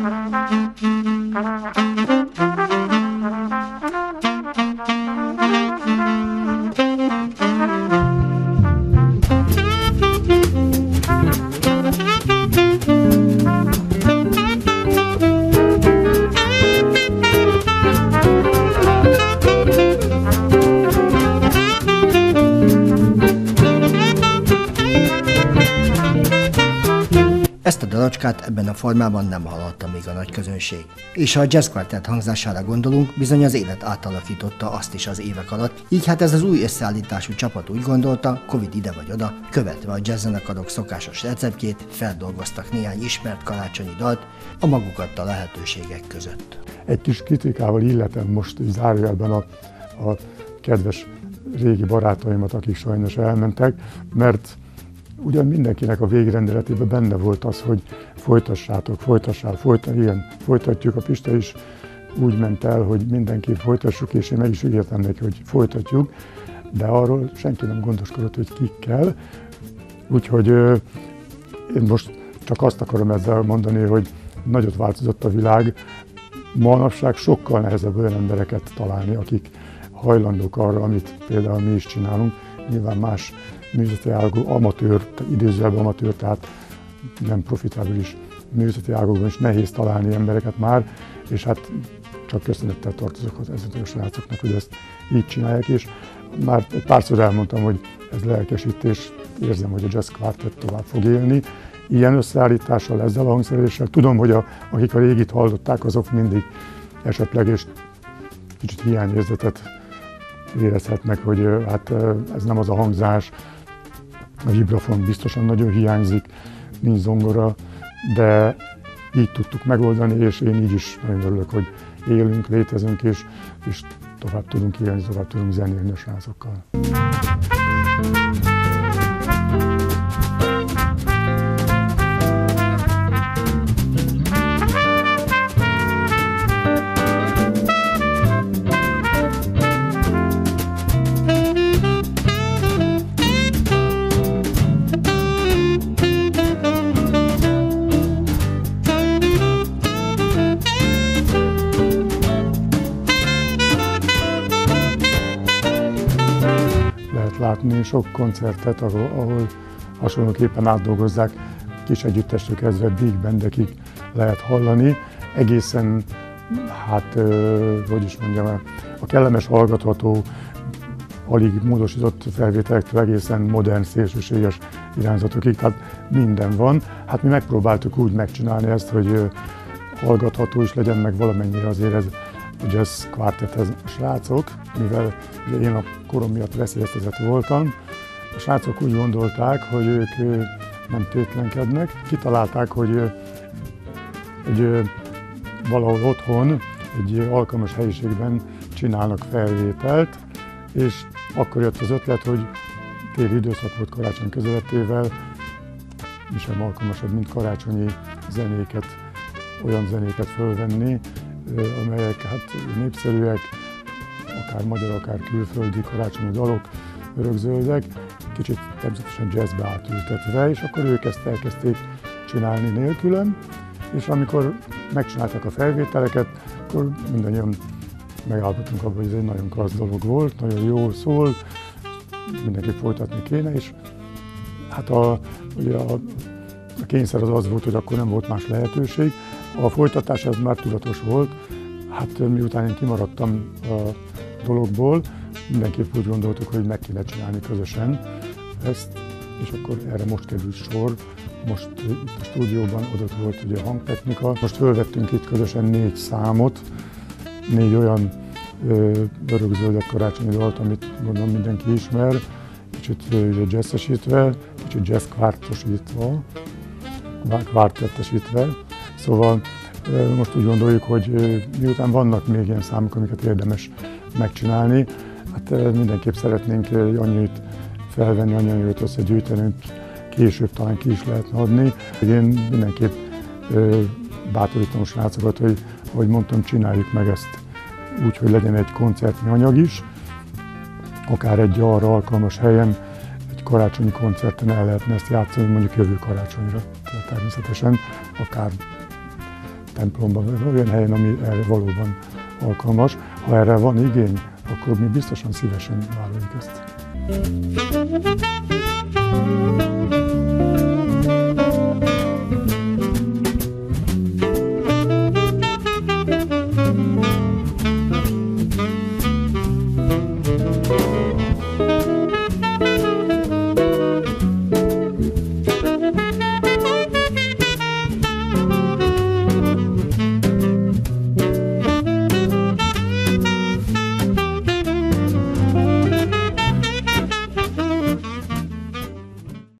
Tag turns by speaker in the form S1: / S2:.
S1: Thank. Dalocskát ebben a formában nem hallotta még a nagy közönség. És ha a jazz quartet hangzására gondolunk, bizony az élet átalakította azt is az évek alatt, így hát ez az új összeállítású csapat úgy gondolta, Covid ide vagy oda, követve a jazzzenekarok szokásos receptjét, feldolgoztak néhány ismert karácsonyi dalt a magukat a lehetőségek között.
S2: Egy kis kritikával illetem most zárójelben a, a kedves régi barátaimat, akik sajnos elmentek, mert ugyan mindenkinek a végrendeletében benne volt az, hogy folytassátok, folytassál, folytat, igen, folytatjuk, a Pista is úgy ment el, hogy mindenki folytassuk, és én meg is ígértem neki, hogy folytatjuk, de arról senki nem gondoskodott, hogy kikkel. Úgyhogy én most csak azt akarom ezzel mondani, hogy nagyot változott a világ. Manapság sokkal nehezebb olyan embereket találni, akik hajlandók arra, amit például mi is csinálunk. Nyilván más művészeti ágú amatőr, idézőjelben amatőr, tehát nem profitábilis művészeti ágokban is nehéz találni embereket már, és hát csak köszönettel tartozok az a srácoknak, hogy ezt így csinálják, és már egy párszor elmondtam, hogy ez lelkesítés, érzem, hogy a Jazz Quartet tovább fog élni, ilyen összeállítással, ezzel a hangszereléssel. Tudom, hogy a, akik a régit hallották, azok mindig esetleg és kicsit hiányérzetet érezhetnek, hogy hát ez nem az a hangzás, a vibrafon biztosan nagyon hiányzik, nincs zongora, de így tudtuk megoldani, és én így is nagyon örülök, hogy élünk, létezünk, és, és tovább tudunk élni, tovább tudunk zenélni a srácokkal. Látni sok koncertet, ahol, ahol hasonlóképpen átdolgozzák kis együttestől kezdve big bandekig lehet hallani. Egészen, hát, hogy is mondjam, a kellemes hallgatható, alig módosított felvételektől egészen modern, szélsőséges irányzatokig, tehát minden van. Hát mi megpróbáltuk úgy megcsinálni ezt, hogy hallgatható is legyen, meg valamennyire azért ez a jazz quartethez srácok, mivel ugye én a korom miatt veszélyeztetett voltam, a srácok úgy gondolták, hogy ők nem tétlenkednek. Kitalálták, hogy egy valahol otthon, egy alkalmas helyiségben csinálnak felvételt, és akkor jött az ötlet, hogy téli időszak volt karácsony közeletével, mi sem alkalmasabb, mint karácsonyi zenéket, olyan zenéket fölvenni, amelyek hát népszerűek, akár magyar, akár külföldi karácsonyi dalok, örökzöldek, kicsit természetesen jazzbe átültetve, és akkor ők ezt elkezdték csinálni nélkülem, és amikor megcsinálták a felvételeket, akkor mindannyian megállapodtunk abban, hogy ez egy nagyon klassz dolog volt, nagyon jól szól, mindenki folytatni kéne, és hát a, ugye a, a kényszer az az volt, hogy akkor nem volt más lehetőség. A folytatás ez már tudatos volt, hát miután én kimaradtam a dologból, mindenképp úgy gondoltuk, hogy meg kéne csinálni közösen ezt, és akkor erre most került sor. Most itt a stúdióban adott volt ugye a hangtechnika. Most fölvettünk itt közösen négy számot, négy olyan örökzöldek karácsonyi dalt, amit gondolom mindenki ismer, kicsit ugye jazzesítve, kicsit jazz kvártosítva, kvártettesítve. Szóval most úgy gondoljuk, hogy miután vannak még ilyen számok, amiket érdemes megcsinálni, hát mindenképp szeretnénk annyit felvenni, annyit összegyűjteni, később talán ki is lehetne adni. Én mindenképp bátorítom a srácokat, hogy, ahogy mondtam, csináljuk meg ezt úgy, hogy legyen egy koncertnyi anyag is, akár egy arra alkalmas helyen, egy karácsonyi koncerten el lehetne ezt játszani, mondjuk jövő karácsonyra. Tehát természetesen akár templomban, olyan helyen, ami erre valóban alkalmas. Ha erre van igény, akkor mi biztosan szívesen vállaljuk ezt.